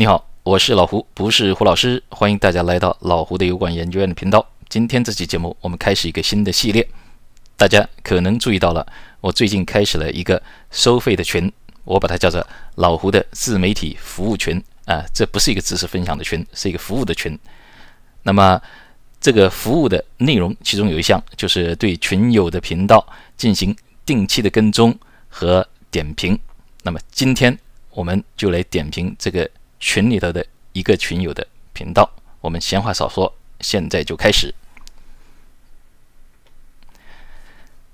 你好，我是老胡，不是胡老师，欢迎大家来到老胡的油管研究院的频道。今天这期节目，我们开始一个新的系列。大家可能注意到了，我最近开始了一个收费的群，我把它叫做“老胡的自媒体服务群”啊，这不是一个知识分享的群，是一个服务的群。那么这个服务的内容，其中有一项就是对群友的频道进行定期的跟踪和点评。那么今天我们就来点评这个群里头的一个群友的频道。我们闲话少说，现在就开始。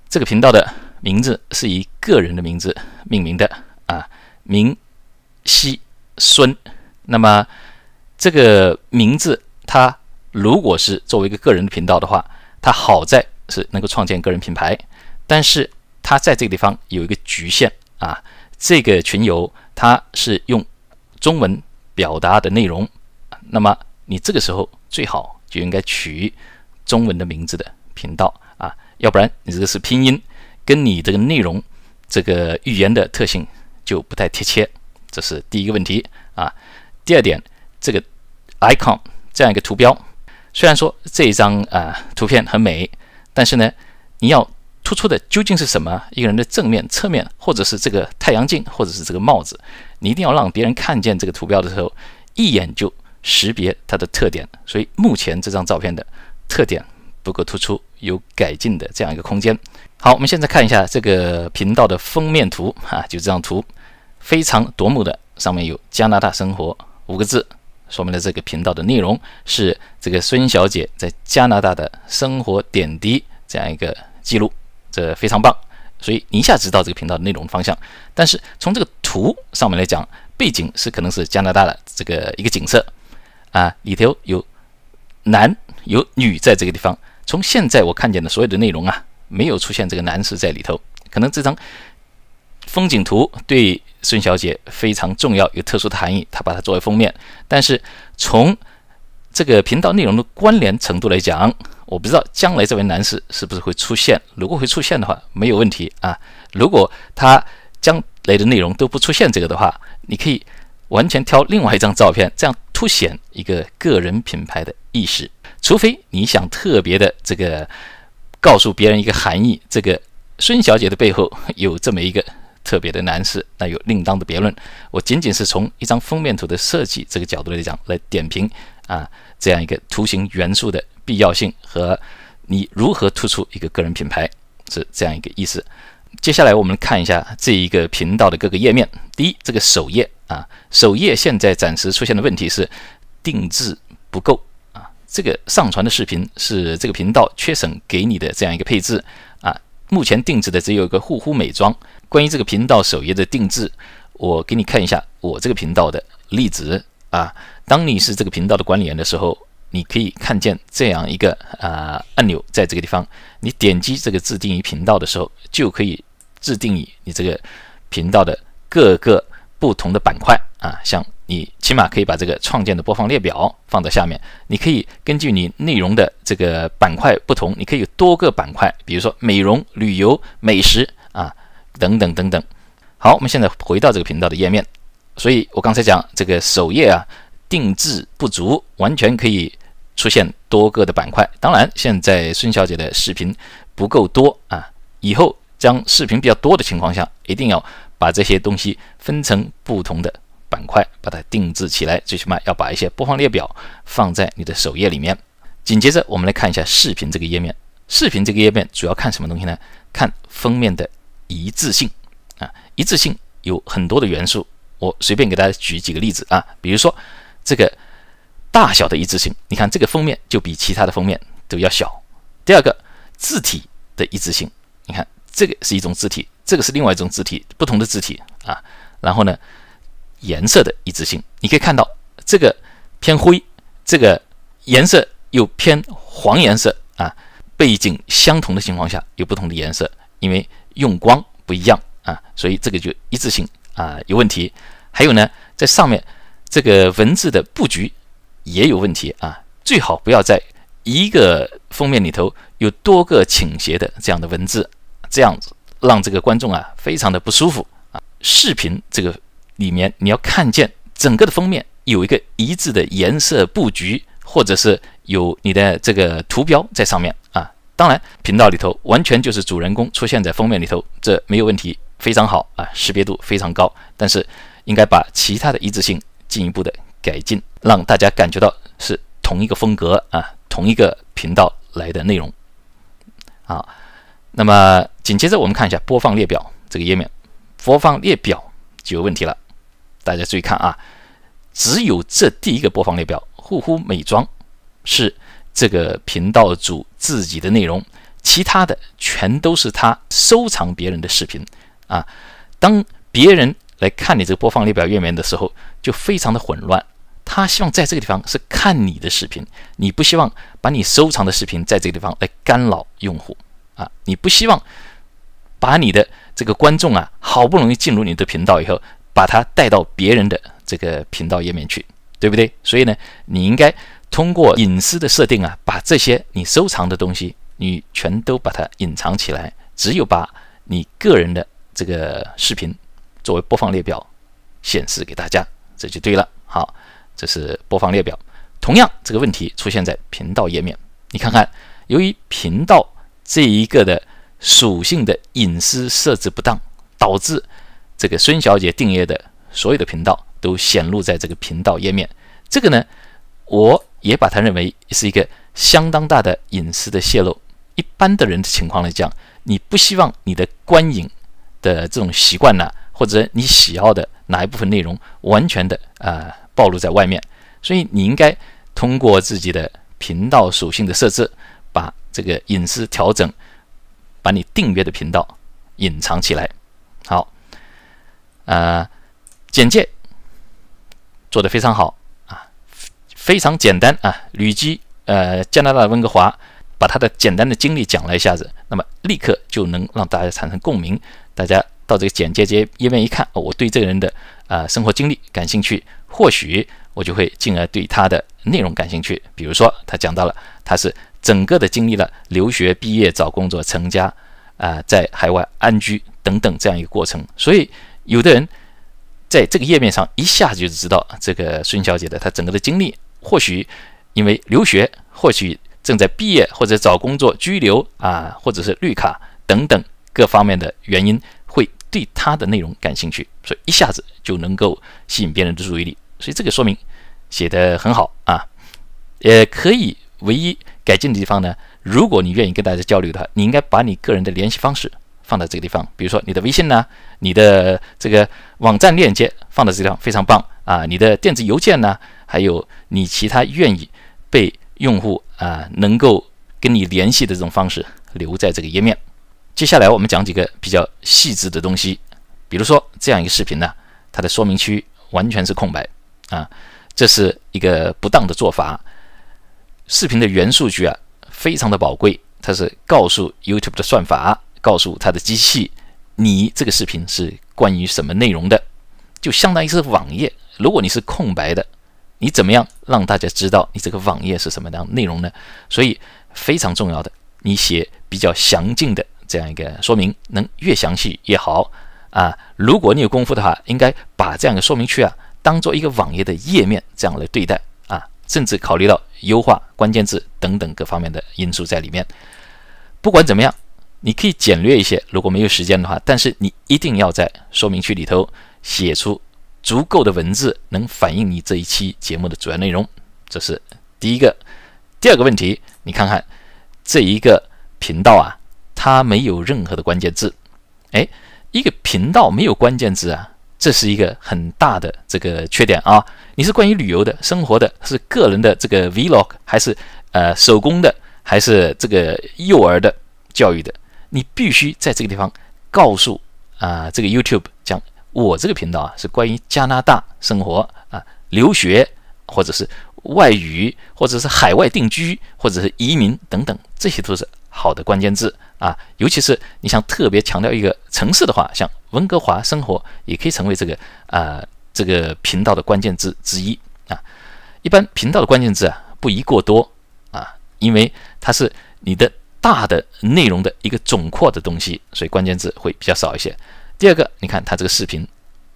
这个频道的名字是以个人的名字命名的啊，明熙孙。那么这个名字，它如果是作为一个个人的频道的话，它好在是能够创建个人品牌，但是它在这个地方有一个局限啊。这个群友他是用中文表达的内容，那么你这个时候最好就应该取中文的名字的频道啊，要不然你这个是拼音，跟你这个内容这个语言的特性就不太贴切，这是第一个问题啊。第二点，这个 icon 这样一个图标，虽然说这一张啊图片很美，但是呢，你要。突出的究竟是什么？一个人的正面、侧面，或者是这个太阳镜，或者是这个帽子，你一定要让别人看见这个图标的时候，一眼就识别它的特点。所以目前这张照片的特点不够突出，有改进的这样一个空间。好，我们现在看一下这个频道的封面图啊，就这张图，非常夺目的，上面有“加拿大生活”五个字，说明了这个频道的内容是这个孙小姐在加拿大的生活点滴这样一个记录。这非常棒，所以你一下知道这个频道的内容方向。但是从这个图上面来讲，背景是可能是加拿大的这个一个景色啊，里头有男有女在这个地方。从现在我看见的所有的内容啊，没有出现这个男士在里头。可能这张风景图对孙小姐非常重要，有特殊的含义，她把它作为封面。但是从这个频道内容的关联程度来讲，我不知道将来这位男士是不是会出现。如果会出现的话，没有问题啊。如果他将来的内容都不出现这个的话，你可以完全挑另外一张照片，这样凸显一个个人品牌的意识。除非你想特别的这个告诉别人一个含义，这个孙小姐的背后有这么一个特别的男士，那有另当的别论。我仅仅是从一张封面图的设计这个角度来讲，来点评啊这样一个图形元素的。必要性和你如何突出一个个人品牌是这样一个意思。接下来我们看一下这一个频道的各个页面。第一，这个首页啊，首页现在暂时出现的问题是定制不够啊。这个上传的视频是这个频道缺省给你的这样一个配置啊。目前定制的只有一个护肤美妆。关于这个频道首页的定制，我给你看一下我这个频道的例子啊。当你是这个频道的管理员的时候。你可以看见这样一个啊按钮，在这个地方，你点击这个自定义频道的时候，就可以自定义你这个频道的各个不同的板块啊。像你起码可以把这个创建的播放列表放在下面，你可以根据你内容的这个板块不同，你可以有多个板块，比如说美容、旅游、美食啊等等等等。好，我们现在回到这个频道的页面，所以我刚才讲这个首页啊定制不足，完全可以。出现多个的板块，当然现在孙小姐的视频不够多啊，以后将视频比较多的情况下，一定要把这些东西分成不同的板块，把它定制起来，最起码要把一些播放列表放在你的首页里面。紧接着我们来看一下视频这个页面，视频这个页面主要看什么东西呢？看封面的一致性啊，一致性有很多的元素，我随便给大家举几个例子啊，比如说这个。大小的一致性，你看这个封面就比其他的封面都要小。第二个，字体的一致性，你看这个是一种字体，这个是另外一种字体，不同的字体啊。然后呢，颜色的一致性，你可以看到这个偏灰，这个颜色又偏黄颜色啊。背景相同的情况下有不同的颜色，因为用光不一样啊，所以这个就一致性啊有问题。还有呢，在上面这个文字的布局。也有问题啊，最好不要在一个封面里头有多个倾斜的这样的文字，这样子让这个观众啊非常的不舒服啊。视频这个里面你要看见整个的封面有一个一致的颜色布局，或者是有你的这个图标在上面啊。当然，频道里头完全就是主人公出现在封面里头，这没有问题，非常好啊，识别度非常高。但是应该把其他的一致性进一步的改进，让大家感觉到是同一个风格啊，同一个频道来的内容。好，那么紧接着我们看一下播放列表这个页面，播放列表就有问题了。大家注意看啊，只有这第一个播放列表“护肤美妆”是这个频道主自己的内容，其他的全都是他收藏别人的视频啊。当别人来看你这个播放列表页面的时候，就非常的混乱。他希望在这个地方是看你的视频，你不希望把你收藏的视频在这个地方来干扰用户啊！你不希望把你的这个观众啊，好不容易进入你的频道以后，把他带到别人的这个频道页面去，对不对？所以呢，你应该通过隐私的设定啊，把这些你收藏的东西，你全都把它隐藏起来，只有把你个人的这个视频作为播放列表显示给大家，这就对了。好。这是播放列表，同样这个问题出现在频道页面。你看看，由于频道这一个的属性的隐私设置不当，导致这个孙小姐订阅的所有的频道都显露在这个频道页面。这个呢，我也把它认为是一个相当大的隐私的泄露。一般的人的情况来讲，你不希望你的观影的这种习惯呢，或者你喜好的哪一部分内容完全的啊。暴露在外面，所以你应该通过自己的频道属性的设置，把这个隐私调整，把你订阅的频道隐藏起来。好，呃，简介做得非常好啊，非常简单啊。旅居呃加拿大温哥华，把他的简单的经历讲了一下子，那么立刻就能让大家产生共鸣。大家到这个简介页页面一看，我对这个人的啊生活经历感兴趣。或许我就会进而对他的内容感兴趣。比如说，他讲到了他是整个的经历了留学、毕业、找工作、成家，啊，在海外安居等等这样一个过程。所以，有的人在这个页面上一下子就知道这个孙小姐的她整个的经历。或许因为留学，或许正在毕业，或者找工作、居留啊，或者是绿卡等等各方面的原因，会对他的内容感兴趣，所以一下子就能够吸引别人的注意力。所以这个说明写的很好啊，也可以唯一改进的地方呢，如果你愿意跟大家交流的话，你应该把你个人的联系方式放在这个地方，比如说你的微信呢，你的这个网站链接放在这地方非常棒啊，你的电子邮件呢，还有你其他愿意被用户啊能够跟你联系的这种方式留在这个页面。接下来我们讲几个比较细致的东西，比如说这样一个视频呢，它的说明区完全是空白。啊，这是一个不当的做法。视频的原数据啊，非常的宝贵，它是告诉 YouTube 的算法，告诉它的机器，你这个视频是关于什么内容的，就相当于是网页。如果你是空白的，你怎么样让大家知道你这个网页是什么样内容呢？所以非常重要的，你写比较详尽的这样一个说明，能越详细越好啊。如果你有功夫的话，应该把这样一个说明区啊。当做一个网页的页面这样来对待啊，甚至考虑到优化关键字等等各方面的因素在里面。不管怎么样，你可以简略一些，如果没有时间的话，但是你一定要在说明区里头写出足够的文字，能反映你这一期节目的主要内容。这是第一个。第二个问题，你看看这一个频道啊，它没有任何的关键字。哎，一个频道没有关键字啊。这是一个很大的这个缺点啊！你是关于旅游的、生活的，是个人的这个 vlog，还是呃手工的，还是这个幼儿的教育的？你必须在这个地方告诉啊这个 YouTube 讲，我这个频道啊是关于加拿大生活啊、留学，或者是外语，或者是海外定居，或者是移民等等，这些都是好的关键字。啊，尤其是你想特别强调一个城市的话，像温哥华生活也可以成为这个啊这个频道的关键字之一啊。一般频道的关键字啊不宜过多啊，因为它是你的大的内容的一个总括的东西，所以关键字会比较少一些。第二个，你看它这个视频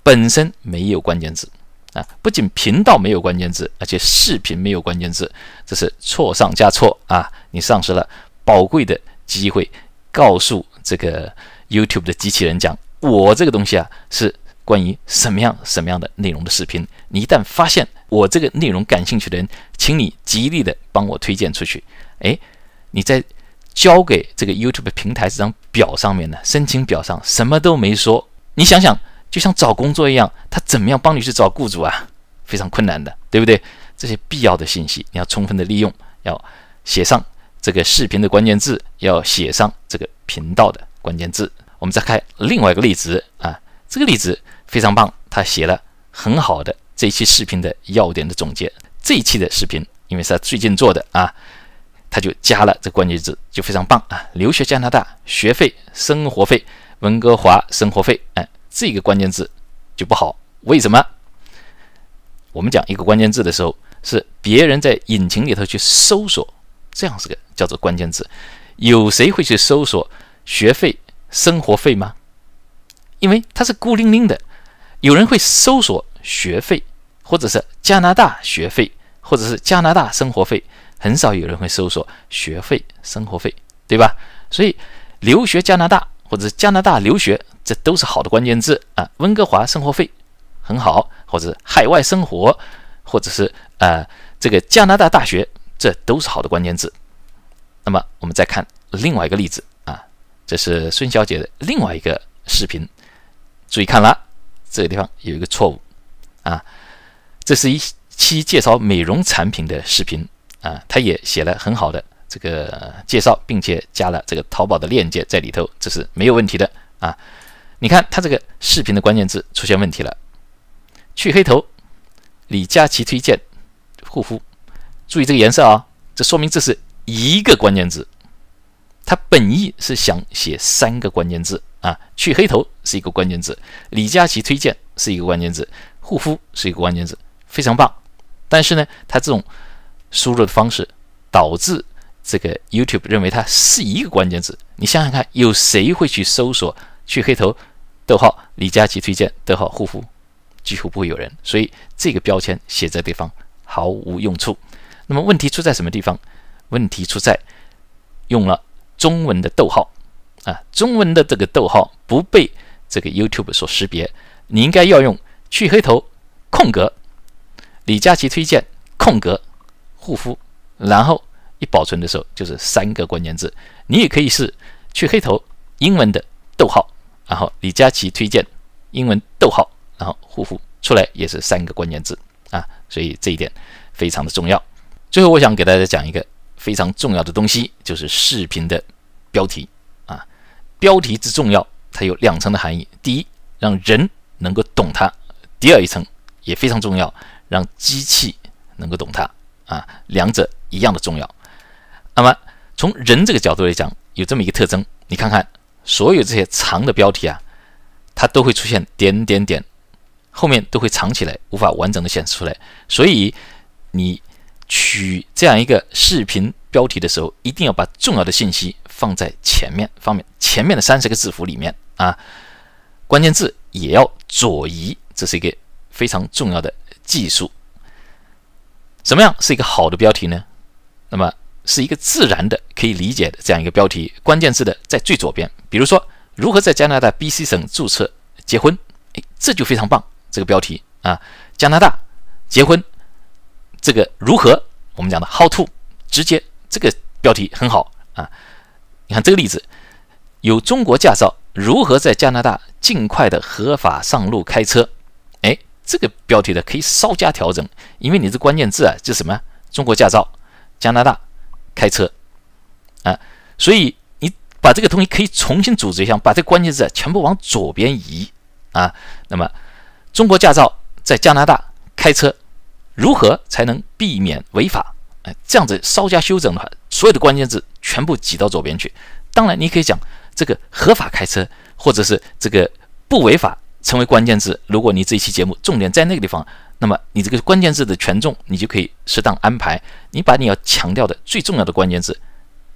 本身没有关键字啊，不仅频道没有关键字，而且视频没有关键字，这是错上加错啊！你丧失了宝贵的机会，告诉这个 YouTube 的机器人讲，我这个东西啊是关于什么样什么样的内容的视频。你一旦发现我这个内容感兴趣的人，请你极力的帮我推荐出去。哎，你在交给这个 YouTube 平台这张表上面呢，申请表上什么都没说，你想想。就像找工作一样，他怎么样帮你去找雇主啊？非常困难的，对不对？这些必要的信息你要充分的利用，要写上这个视频的关键字，要写上这个频道的关键字。我们再看另外一个例子啊，这个例子非常棒，他写了很好的这一期视频的要点的总结。这一期的视频，因为是他最近做的啊，他就加了这关键字，就非常棒啊！留学加拿大学费、生活费，温哥华生活费，哎。这个关键字就不好，为什么？我们讲一个关键字的时候，是别人在引擎里头去搜索，这样是个叫做关键字。有谁会去搜索学费、生活费吗？因为它是孤零零的。有人会搜索学费，或者是加拿大学费，或者是加拿大生活费，很少有人会搜索学费、生活费，对吧？所以留学加拿大，或者加拿大留学。这都是好的关键字啊！温哥华生活费很好，或者海外生活，或者是呃这个加拿大大学，这都是好的关键字。那么我们再看另外一个例子啊，这是孙小姐的另外一个视频，注意看了，这个地方有一个错误啊，这是一期介绍美容产品的视频啊，她也写了很好的这个介绍，并且加了这个淘宝的链接在里头，这是没有问题的啊。你看他这个视频的关键字出现问题了，去黑头，李佳琦推荐护肤，注意这个颜色啊，这说明这是一个关键字，他本意是想写三个关键字啊，去黑头是一个关键字，李佳琦推荐是一个关键字，护肤是一个关键字，非常棒。但是呢，他这种输入的方式导致这个 YouTube 认为它是一个关键字。你想想看，有谁会去搜索去黑头？逗号，李佳琦推荐，逗号护肤，几乎不会有人，所以这个标签写在对方毫无用处。那么问题出在什么地方？问题出在用了中文的逗号啊，中文的这个逗号不被这个 YouTube 所识别。你应该要用去黑头空格，李佳琦推荐空格护肤，然后一保存的时候就是三个关键字。你也可以是去黑头英文的逗号。然后李佳琦推荐英文逗号，然后护肤出来也是三个关键字啊，所以这一点非常的重要。最后我想给大家讲一个非常重要的东西，就是视频的标题啊。标题之重要，它有两层的含义：第一，让人能够懂它；第二一层也非常重要，让机器能够懂它啊。两者一样的重要。那么从人这个角度来讲，有这么一个特征，你看看。所有这些长的标题啊，它都会出现点点点，后面都会藏起来，无法完整的显示出来。所以你取这样一个视频标题的时候，一定要把重要的信息放在前面方面，前面的三十个字符里面啊，关键字也要左移，这是一个非常重要的技术。怎么样是一个好的标题呢？那么。是一个自然的、可以理解的这样一个标题，关键字的在最左边。比如说，如何在加拿大 BC 省注册结婚？哎，这就非常棒。这个标题啊，加拿大结婚，这个如何？我们讲的 How to，直接这个标题很好啊。你看这个例子，有中国驾照，如何在加拿大尽快的合法上路开车？哎，这个标题的可以稍加调整，因为你这关键字啊，就什么？中国驾照，加拿大。开车，啊，所以你把这个东西可以重新组织一下，把这关键字全部往左边移啊。那么，中国驾照在加拿大开车，如何才能避免违法？哎，这样子稍加修整的话，所有的关键字全部挤到左边去。当然，你可以讲这个合法开车，或者是这个不违法成为关键字。如果你这一期节目重点在那个地方。那么你这个关键字的权重，你就可以适当安排。你把你要强调的最重要的关键字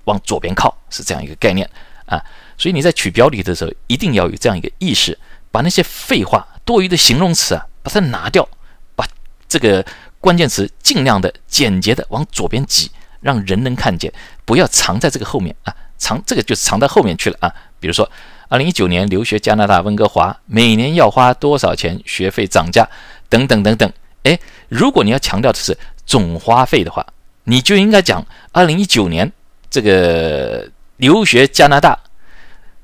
往左边靠，是这样一个概念啊。所以你在取标题的时候，一定要有这样一个意识，把那些废话、多余的形容词啊，把它拿掉，把这个关键词尽量的简洁的往左边挤，让人能看见，不要藏在这个后面啊，藏这个就藏到后面去了啊。比如说，二零一九年留学加拿大温哥华，每年要花多少钱？学费涨价等等等等。哎，如果你要强调的是总花费的话，你就应该讲二零一九年这个留学加拿大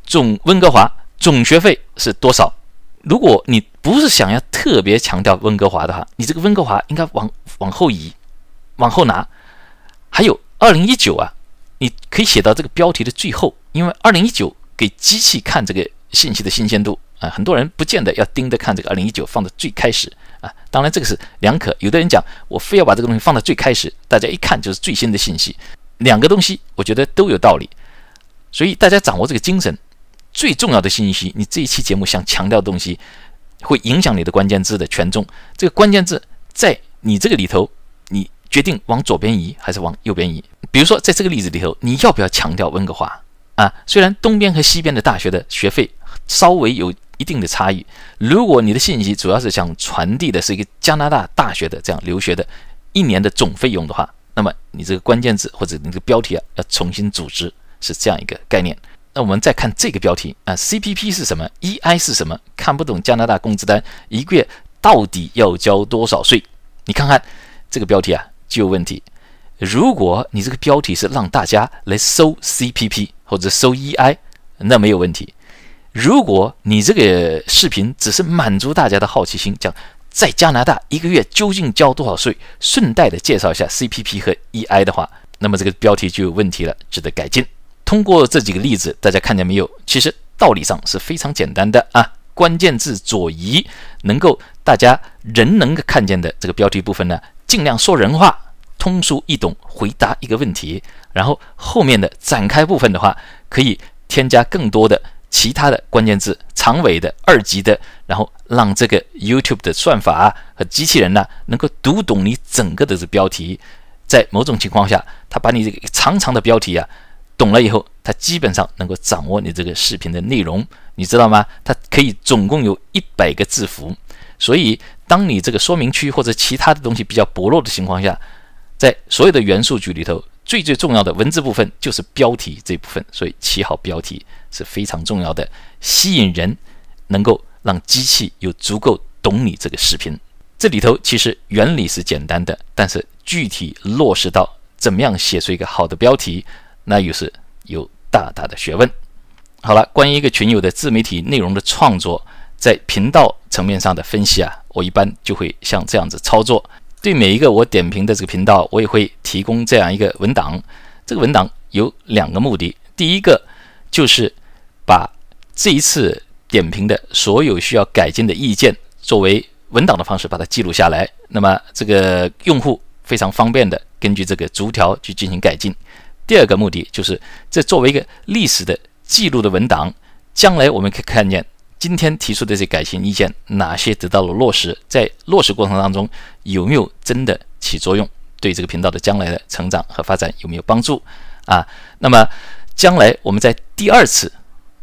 总温哥华总学费是多少？如果你不是想要特别强调温哥华的话，你这个温哥华应该往往后移，往后拿。还有二零一九啊，你可以写到这个标题的最后，因为二零一九给机器看这个信息的新鲜度啊，很多人不见得要盯着看这个二零一九放在最开始啊。当然这个是两可，有的人讲我非要把这个东西放在最开始，大家一看就是最新的信息。两个东西我觉得都有道理，所以大家掌握这个精神。最重要的信息，你这一期节目想强调的东西，会影响你的关键字的权重。这个关键字在你这个里头，你决定往左边移还是往右边移。比如说，在这个例子里头，你要不要强调温哥华啊？虽然东边和西边的大学的学费稍微有一定的差异，如果你的信息主要是想传递的是一个加拿大大学的这样留学的一年的总费用的话，那么你这个关键字或者你的标题啊，要重新组织，是这样一个概念。那我们再看这个标题啊，CPP 是什么？EI 是什么？看不懂加拿大工资单，一个月到底要交多少税？你看看这个标题啊，就有问题。如果你这个标题是让大家来搜 CPP 或者搜 EI，那没有问题。如果你这个视频只是满足大家的好奇心，讲在加拿大一个月究竟交多少税，顺带的介绍一下 CPP 和 EI 的话，那么这个标题就有问题了，值得改进。通过这几个例子，大家看见没有？其实道理上是非常简单的啊。关键字左移，能够大家人能够看见的这个标题部分呢，尽量说人话，通俗易懂，回答一个问题。然后后面的展开部分的话，可以添加更多的其他的关键字，长尾的、二级的，然后让这个 YouTube 的算法和机器人呢，能够读懂你整个的这标题。在某种情况下，它把你这个长长的标题啊。懂了以后，它基本上能够掌握你这个视频的内容，你知道吗？它可以总共有一百个字符，所以当你这个说明区或者其他的东西比较薄弱的情况下，在所有的元数据里头，最最重要的文字部分就是标题这部分，所以起好标题是非常重要的，吸引人，能够让机器有足够懂你这个视频。这里头其实原理是简单的，但是具体落实到怎么样写出一个好的标题。那又是有大大的学问。好了，关于一个群友的自媒体内容的创作，在频道层面上的分析啊，我一般就会像这样子操作。对每一个我点评的这个频道，我也会提供这样一个文档。这个文档有两个目的，第一个就是把这一次点评的所有需要改进的意见，作为文档的方式把它记录下来。那么这个用户非常方便的根据这个逐条去进行改进。第二个目的就是，这作为一个历史的记录的文档，将来我们可以看见今天提出的这改进意见，哪些得到了落实，在落实过程当中有没有真的起作用，对这个频道的将来的成长和发展有没有帮助啊？那么将来我们在第二次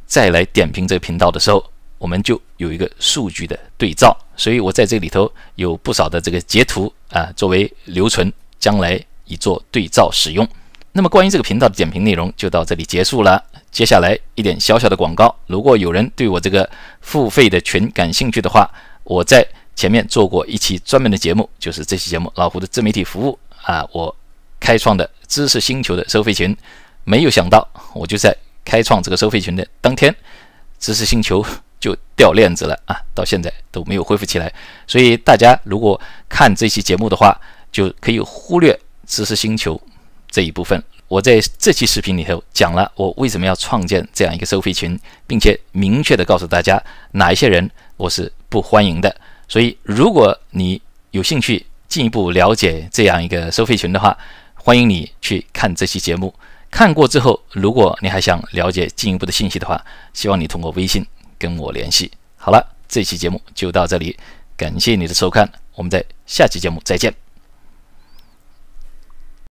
再来点评这个频道的时候，我们就有一个数据的对照，所以我在这里头有不少的这个截图啊，作为留存，将来以做对照使用。那么关于这个频道的点评内容就到这里结束了。接下来一点小小的广告，如果有人对我这个付费的群感兴趣的话，我在前面做过一期专门的节目，就是这期节目老胡的自媒体服务啊，我开创的知识星球的收费群。没有想到，我就在开创这个收费群的当天，知识星球就掉链子了啊，到现在都没有恢复起来。所以大家如果看这期节目的话，就可以忽略知识星球。这一部分，我在这期视频里头讲了我为什么要创建这样一个收费群，并且明确的告诉大家哪一些人我是不欢迎的。所以，如果你有兴趣进一步了解这样一个收费群的话，欢迎你去看这期节目。看过之后，如果你还想了解进一步的信息的话，希望你通过微信跟我联系。好了，这期节目就到这里，感谢你的收看，我们在下期节目再见。